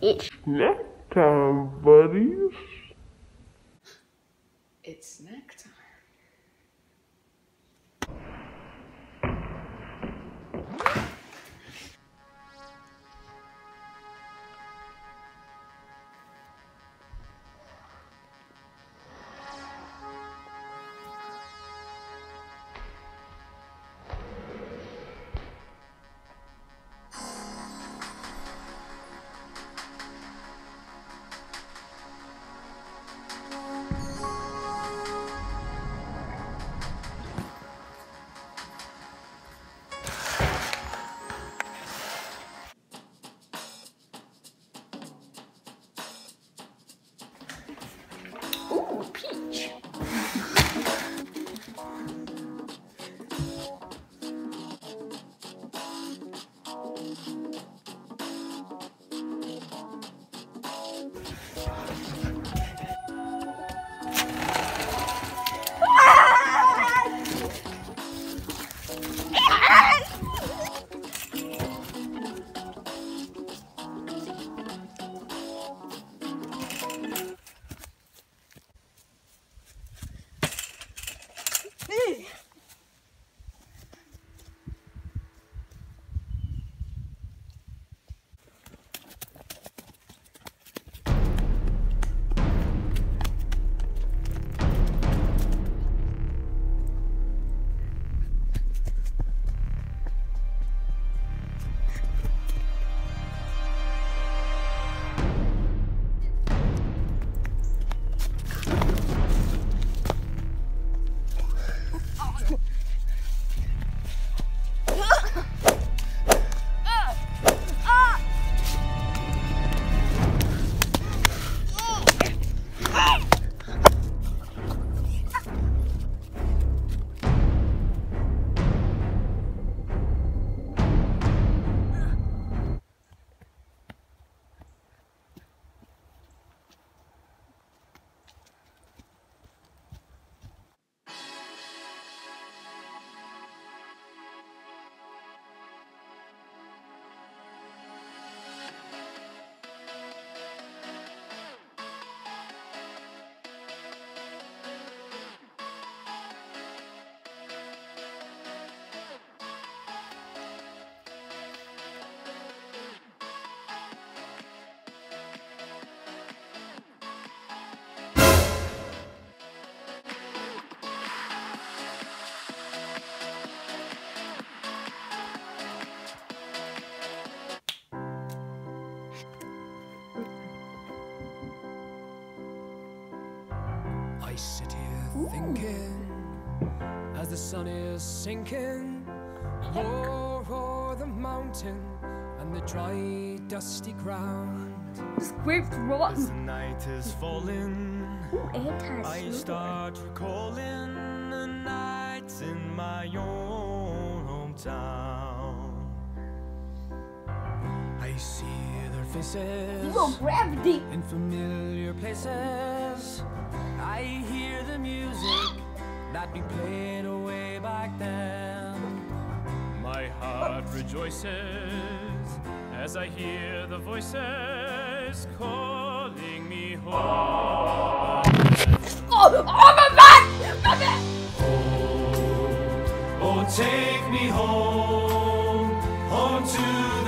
It's Snack time, buddies. It's snack time. I sit here thinking as the sun is sinking low o'er the mountain and the dry, dusty ground. Script As rotten. the night is falling, Ooh, it has I start recalling the nights in my own hometown. I see their faces in familiar places. That we played away back then. My heart rejoices as I hear the voices calling me home. Oh, oh my god! My bad. Oh, oh, take me home, home to